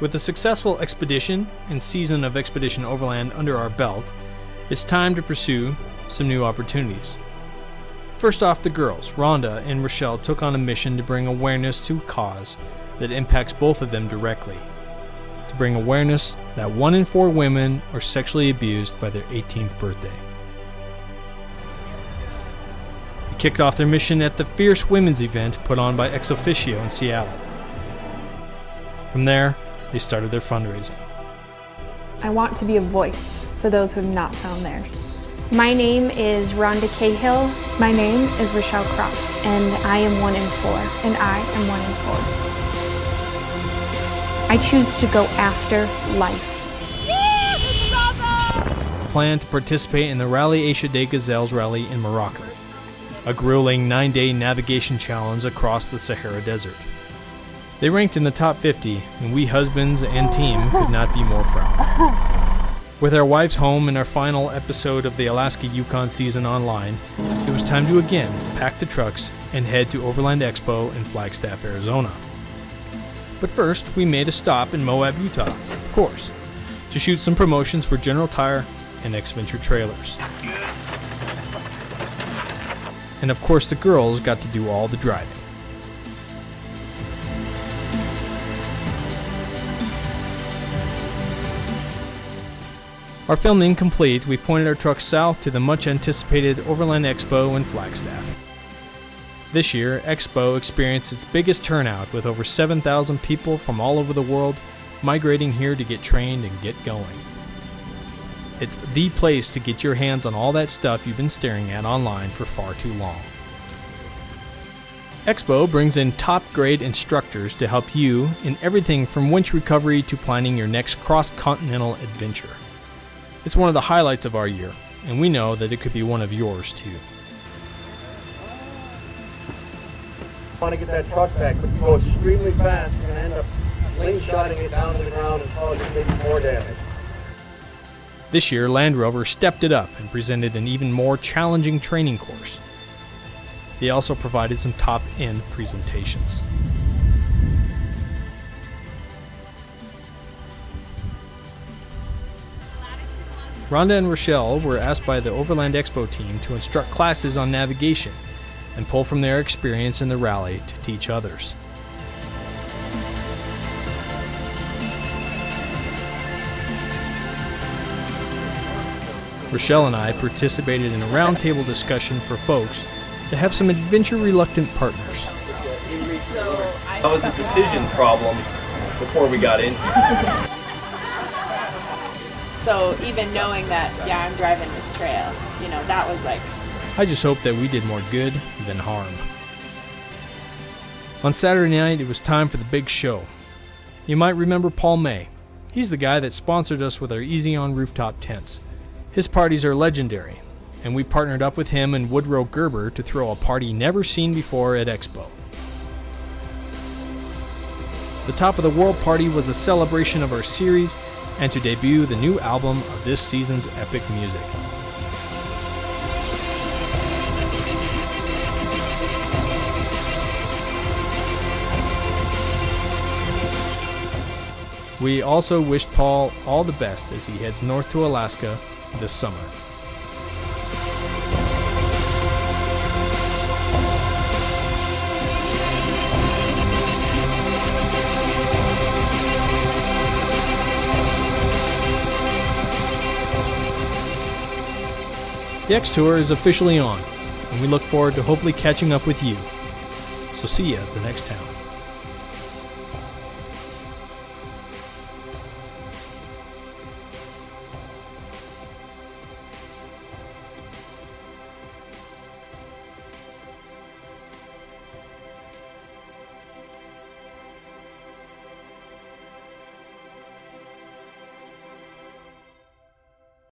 With a successful expedition and season of Expedition Overland under our belt, it's time to pursue some new opportunities. First off, the girls, Rhonda and Rochelle, took on a mission to bring awareness to a cause that impacts both of them directly. To bring awareness that one in four women are sexually abused by their 18th birthday. They kicked off their mission at the Fierce Women's event put on by Ex Officio in Seattle. From there, they started their fundraising. I want to be a voice for those who have not found theirs. My name is Rhonda Cahill. My name is Rochelle Croft. And I am one in four. And I am one in four. I choose to go after life. Plan to participate in the Rally Aïcha des Gazelles rally in Morocco, a grueling nine day navigation challenge across the Sahara Desert. They ranked in the top 50, and we husbands and team could not be more proud. With our wives home and our final episode of the Alaska Yukon season online, it was time to again pack the trucks and head to Overland Expo in Flagstaff, Arizona. But first, we made a stop in Moab, Utah, of course, to shoot some promotions for General Tire and X-Venture trailers. And of course, the girls got to do all the driving. Our filming complete, we pointed our truck south to the much anticipated Overland Expo in Flagstaff. This year, Expo experienced its biggest turnout with over 7,000 people from all over the world migrating here to get trained and get going. It's the place to get your hands on all that stuff you've been staring at online for far too long. Expo brings in top grade instructors to help you in everything from winch recovery to planning your next cross continental adventure. It's one of the highlights of our year, and we know that it could be one of yours too. want to get that truck back, but you go extremely fast, to end up slingshotting it down to the ground and causing maybe more damage. This year, Land Rover stepped it up and presented an even more challenging training course. They also provided some top end presentations. Rhonda and Rochelle were asked by the Overland Expo team to instruct classes on navigation and pull from their experience in the rally to teach others. Rochelle and I participated in a roundtable discussion for folks that have some adventure reluctant partners. That was a decision problem before we got in. So even knowing that, yeah, I'm driving this trail, you know, that was like. I just hope that we did more good than harm. On Saturday night, it was time for the big show. You might remember Paul May. He's the guy that sponsored us with our Eezi-Awn rooftop tents. His parties are legendary, and we partnered up with him and Woodrow Gerber to throw a party never seen before at Expo. The top of the world party was a celebration of our series and to debut the new album of this season's epic music. We also wish Paul all the best as he heads north to Alaska this summer. The X Tour is officially on, and we look forward to hopefully catching up with you. So see you at the next town.